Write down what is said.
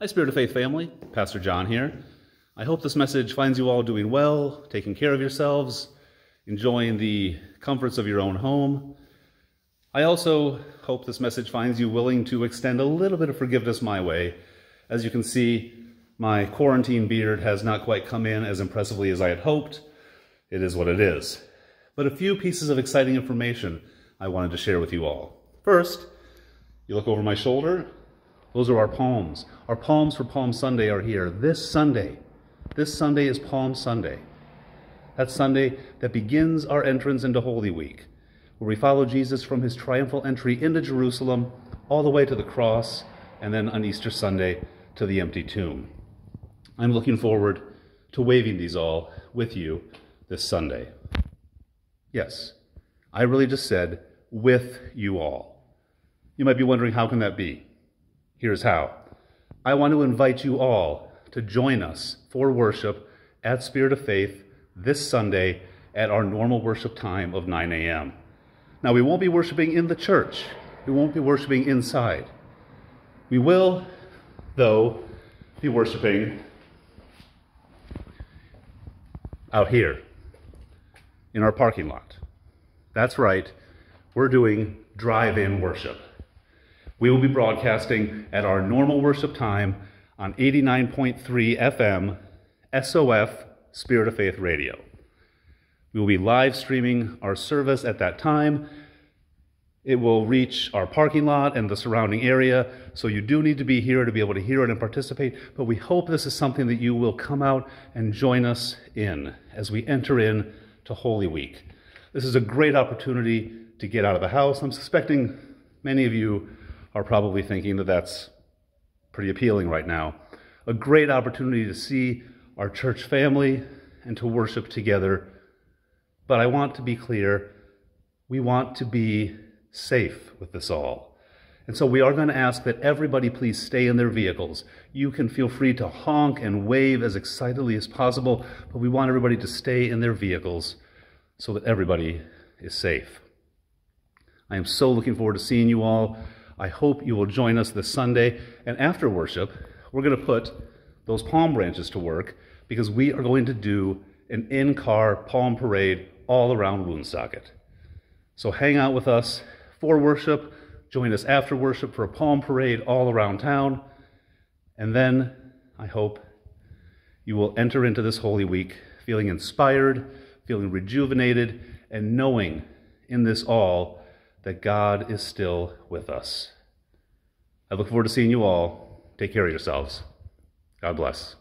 Hi, Spirit of Faith family. Pastor John here. I hope this message finds you all doing well, taking care of yourselves, enjoying the comforts of your own home. I also hope this message finds you willing to extend a little bit of forgiveness my way. As you can see, my quarantine beard has not quite come in as impressively as I had hoped. It is what it is. But a few pieces of exciting information I wanted to share with you all. First, you look over my shoulder, those are our palms. Our palms for Palm Sunday are here. This Sunday, this Sunday is Palm Sunday. That Sunday that begins our entrance into Holy Week, where we follow Jesus from his triumphal entry into Jerusalem all the way to the cross, and then on Easter Sunday to the empty tomb. I'm looking forward to waving these all with you this Sunday. Yes, I really just said with you all. You might be wondering, how can that be? Here's how. I want to invite you all to join us for worship at Spirit of Faith this Sunday at our normal worship time of 9 a.m. Now, we won't be worshiping in the church. We won't be worshiping inside. We will, though, be worshiping out here in our parking lot. That's right, we're doing drive-in worship. We will be broadcasting at our normal worship time on 89.3 FM SOF Spirit of Faith Radio. We will be live streaming our service at that time. It will reach our parking lot and the surrounding area, so you do need to be here to be able to hear it and participate. But we hope this is something that you will come out and join us in as we enter in to Holy Week. This is a great opportunity to get out of the house. I'm suspecting many of you are probably thinking that that's pretty appealing right now. A great opportunity to see our church family and to worship together. But I want to be clear we want to be safe with this all. And so we are going to ask that everybody please stay in their vehicles. You can feel free to honk and wave as excitedly as possible, but we want everybody to stay in their vehicles so that everybody is safe. I am so looking forward to seeing you all. I hope you will join us this Sunday. And after worship, we're going to put those palm branches to work because we are going to do an in car palm parade all around Woonsocket. So hang out with us for worship, join us after worship for a palm parade all around town, and then I hope you will enter into this Holy Week feeling inspired, feeling rejuvenated, and knowing in this all that God is still with us. I look forward to seeing you all. Take care of yourselves. God bless.